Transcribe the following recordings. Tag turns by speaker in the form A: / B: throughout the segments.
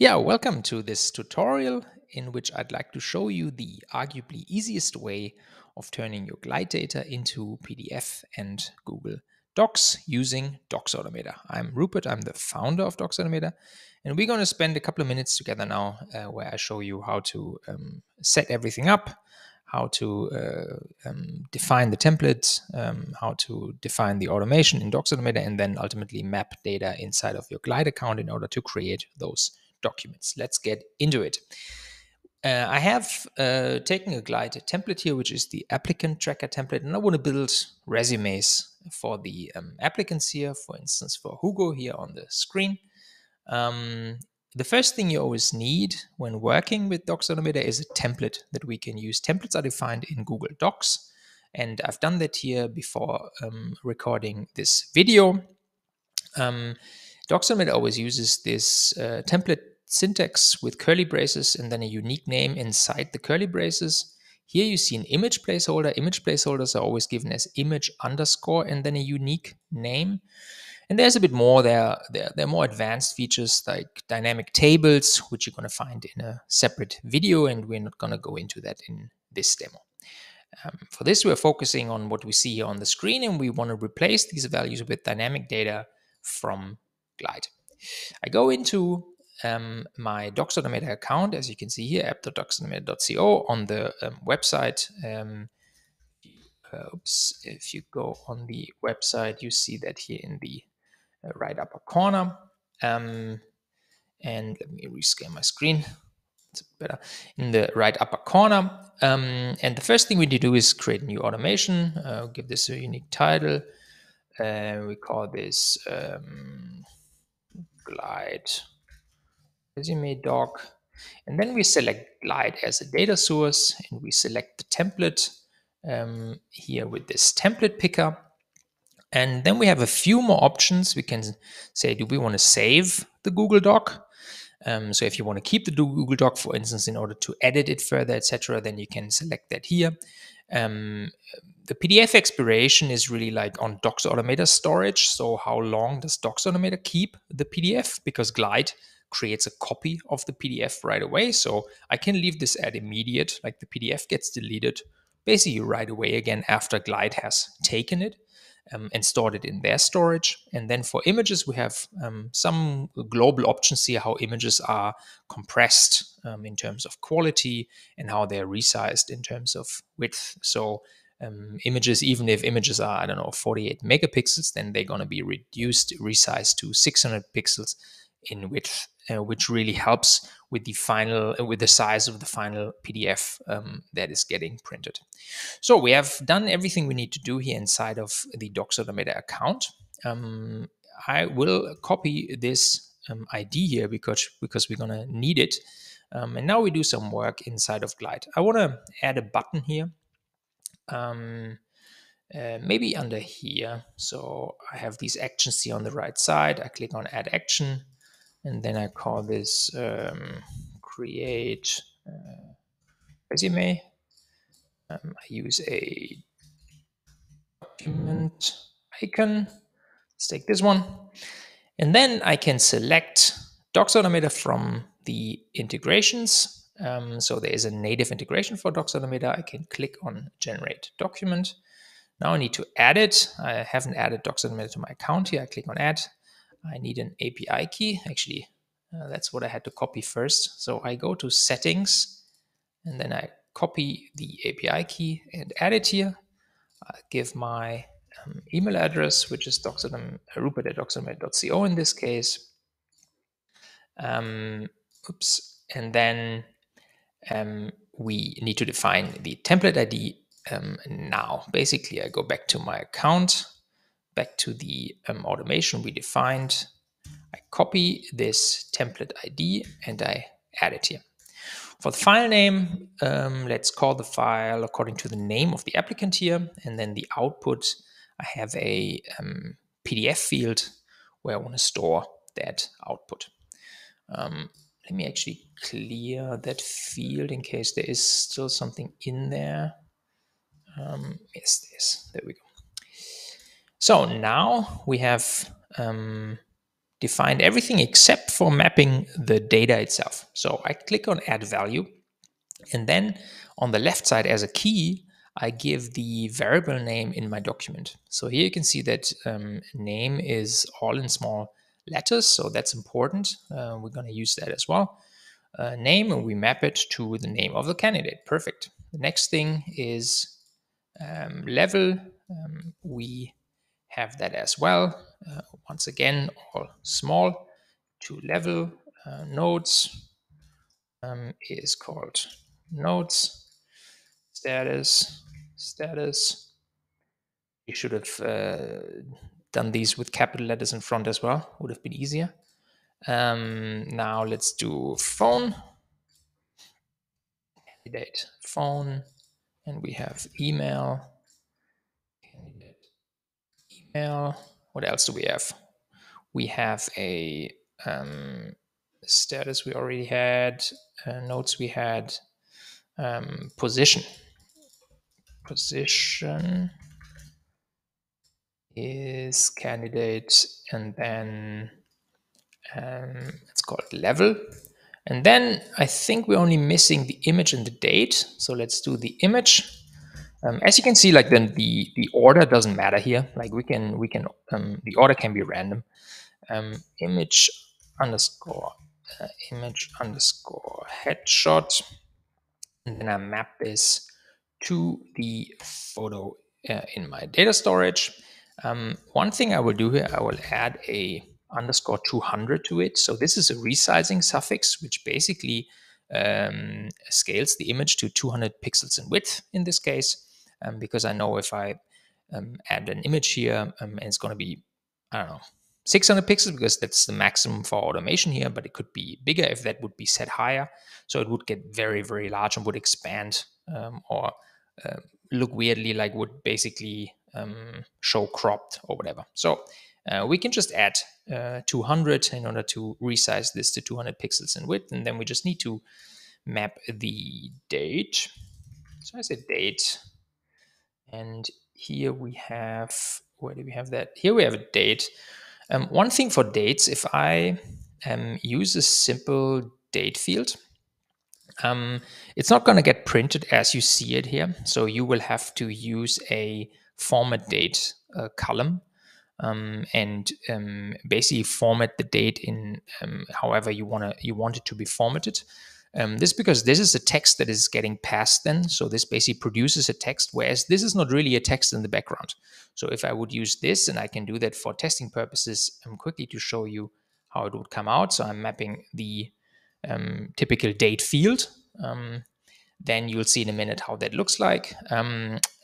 A: Yeah, welcome to this tutorial in which I'd like to show you the arguably easiest way of turning your Glide data into PDF and Google Docs using Docs Automator. I'm Rupert, I'm the founder of Docs Automator, and we're going to spend a couple of minutes together now uh, where I show you how to um, set everything up, how to uh, um, define the template, um, how to define the automation in Docs Automator, and then ultimately map data inside of your Glide account in order to create those documents. Let's get into it. Uh, I have uh, taken a Glide template here, which is the applicant tracker template, and I want to build resumes for the um, applicants here, for instance, for Hugo here on the screen. Um, the first thing you always need when working with Docs Automator is a template that we can use. Templates are defined in Google Docs, and I've done that here before um, recording this video. Um, Docs Automator always uses this uh, template syntax with curly braces and then a unique name inside the curly braces. Here you see an image placeholder. Image placeholders are always given as image underscore and then a unique name. And there's a bit more there. There, there are more advanced features like dynamic tables, which you're going to find in a separate video, and we're not going to go into that in this demo. Um, for this, we're focusing on what we see here on the screen, and we want to replace these values with dynamic data from Glide. I go into um, my Docs account, as you can see here, app.docsautomator.co on the um, website. Um, oops, if you go on the website, you see that here in the uh, right upper corner. Um, and let me rescale my screen. It's better in the right upper corner. Um, and the first thing we need to do is create a new automation. Uh, give this a unique title. Uh, we call this um, glide resume doc. And then we select glide as a data source and we select the template um, here with this template picker. And then we have a few more options. We can say, do we want to save the Google Doc? Um, so if you want to keep the Google Doc, for instance, in order to edit it further, etc., then you can select that here. Um, the PDF expiration is really like on Docs Automator storage. So how long does Docs Automator keep the PDF? Because Glide creates a copy of the PDF right away. So I can leave this at immediate, like the PDF gets deleted basically right away again after Glide has taken it. Um, and stored it in their storage. And then for images, we have um, some global options here how images are compressed um, in terms of quality and how they're resized in terms of width. So um, images, even if images are, I don't know, 48 megapixels, then they're going to be reduced, resized to 600 pixels in width, uh, which really helps with the final, uh, with the size of the final PDF um, that is getting printed. So we have done everything we need to do here inside of the Automator account. Um, I will copy this um, ID here because because we're gonna need it. Um, and now we do some work inside of Glide. I want to add a button here. Um, uh, maybe under here. So I have these actions here on the right side. I click on add action and then I call this um, create uh, resume. Um, I use a document icon. Let's take this one. And then I can select Docs Automator from the integrations. Um, so there is a native integration for Docs Automator. I can click on generate document. Now I need to add it. I haven't added Docs Automator to my account here. I click on add. I need an API key. Actually, uh, that's what I had to copy first. So I go to settings and then I copy the API key and add it here. I give my um, email address, which is doxodom, uh, rupert at in this case. Um, oops. And then um, we need to define the template ID um, now. Basically, I go back to my account back to the um, automation we defined. I copy this template ID and I add it here. For the file name, um, let's call the file according to the name of the applicant here. And then the output, I have a um, PDF field where I want to store that output. Um, let me actually clear that field in case there is still something in there. Um, yes, this. There we go. So now we have um, defined everything except for mapping the data itself. So I click on add value and then on the left side as a key, I give the variable name in my document. So here you can see that um, name is all in small letters, so that's important. Uh, we're going to use that as well. Uh, name, and we map it to the name of the candidate. Perfect. The next thing is um, level. Um, we have that as well. Uh, once again, all small two level Uh, nodes um, is called nodes. Status, status. You should have uh, done these with capital letters in front as well. Would have been easier. Um, now let's do phone. date phone. And we have email. Email. What else do we have? We have a um, status we already had, uh, notes we had, um, position. Position is candidate and then um, it's called level. And then I think we're only missing the image and the date. So let's do the image. Um, as you can see, like then the the order doesn't matter here. Like we can we can um, the order can be random. Um, image underscore uh, image underscore headshot, and then I map this to the photo uh, in my data storage. Um, one thing I will do here, I will add a underscore 200 to it. So this is a resizing suffix, which basically um, scales the image to 200 pixels in width in this case, um, because I know if I um, add an image here um, and it's going to be, I don't know, 600 pixels because that's the maximum for automation here, but it could be bigger if that would be set higher. So it would get very, very large and would expand um, or uh, look weirdly like would basically um, show cropped or whatever. So uh, we can just add uh, 200 in order to resize this to 200 pixels in width. And then we just need to map the date. So I said date. And here we have, where do we have that? Here we have a date. Um, one thing for dates, if I um, use a simple date field, um, it's not going to get printed as you see it here. So you will have to use a format date uh, column um, and um, basically format the date in um, however you want to you want it to be formatted. Um, this because this is a text that is getting passed then, so this basically produces a text, whereas this is not really a text in the background. So if I would use this, and I can do that for testing purposes, um, quickly to show you how it would come out. So I'm mapping the um, typical date field. then you'll see in a minute how that looks like.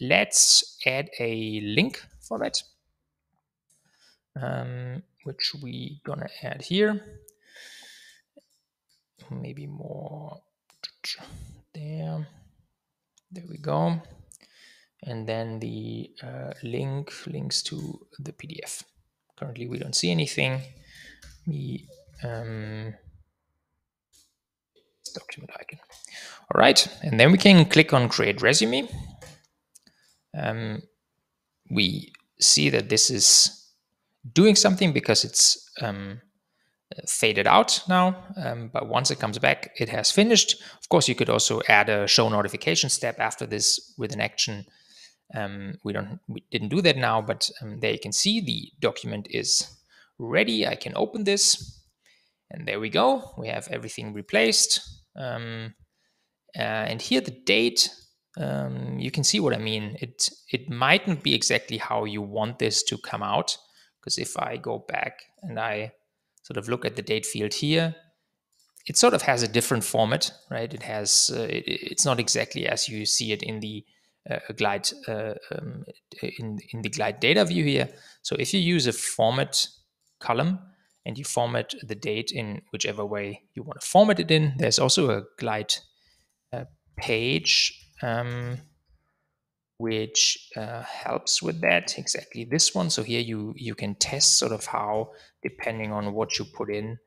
A: let's add a link for that um, which we gonna add here. Maybe more there. There we go. And then the uh, link links to the PDF. Currently, we don't see anything. The um, document icon. All right, and then we can click on Create Resume. Um, we see that this is doing something because it's um, faded out now. Um, but once it comes back, it has finished. Of course, you could also add a show notification step after this with an action. Um, we don't, we didn't do that now, but um, there you can see the document is ready. I can open this, and there we go. We have everything replaced. Um, uh, and here the date um, you can see what I mean. It it might not be exactly how you want this to come out. Because if I go back and I sort of look at the date field here, it sort of has a different format, right? It has, uh, it, it's not exactly as you see it in the uh, Glide uh, um, in in the Glide data view here. So if you use a format column and you format the date in whichever way you want to format it in, there's also a Glide uh, page um, which uh, helps with that exactly this one so here you you can test sort of how depending on what you put in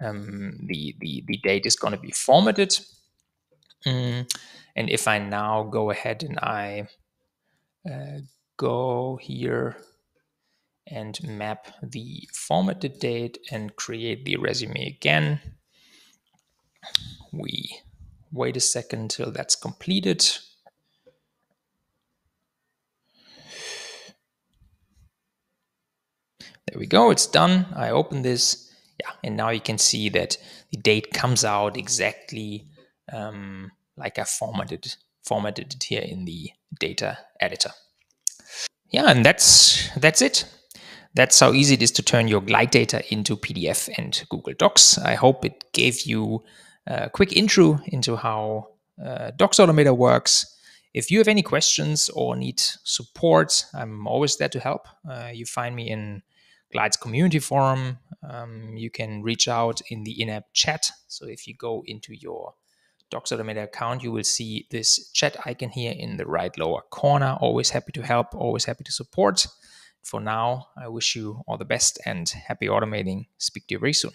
A: um, the, the the date is going to be formatted mm. and if I now go ahead and I uh, go here and map the formatted date and create the resume again. We wait a second till that's completed. There we go, it's done. I open this. Yeah, and now you can see that the date comes out exactly um, like I formatted formatted it here in the data editor. Yeah, and that's that's it. That's how easy it is to turn your glide data into PDF and Google Docs. I hope it gave you a quick intro into how uh, Docs Automator works. If you have any questions or need support, I'm always there to help. Uh, you find me in Glide's community forum. Um, you can reach out in the in-app chat. So if you go into your Docs Automator account, you will see this chat icon here in the right lower corner. Always happy to help, always happy to support. For now, I wish you all the best and happy automating. Speak to you very soon.